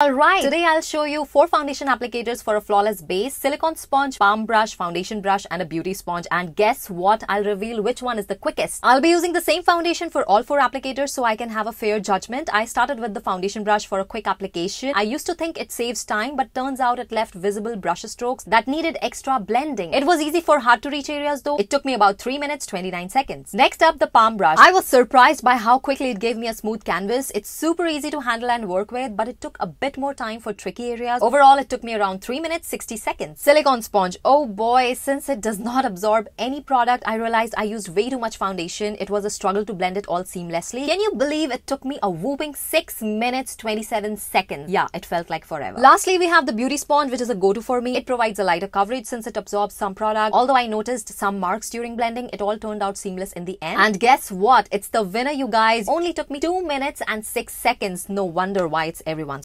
Alright, today I'll show you four foundation applicators for a flawless base, silicone sponge, palm brush, foundation brush and a beauty sponge and guess what? I'll reveal which one is the quickest. I'll be using the same foundation for all four applicators so I can have a fair judgment. I started with the foundation brush for a quick application. I used to think it saves time but turns out it left visible brush strokes that needed extra blending. It was easy for hard to reach areas though. It took me about 3 minutes 29 seconds. Next up the palm brush. I was surprised by how quickly it gave me a smooth canvas. It's super easy to handle and work with but it took a bit bit more time for tricky areas. Overall, it took me around 3 minutes 60 seconds. Silicone sponge. Oh boy, since it does not absorb any product, I realized I used way too much foundation. It was a struggle to blend it all seamlessly. Can you believe it took me a whooping 6 minutes 27 seconds? Yeah, it felt like forever. Lastly, we have the beauty sponge, which is a go-to for me. It provides a lighter coverage since it absorbs some product. Although I noticed some marks during blending, it all turned out seamless in the end. And guess what? It's the winner, you guys. Only took me 2 minutes and 6 seconds. No wonder why it's everyone's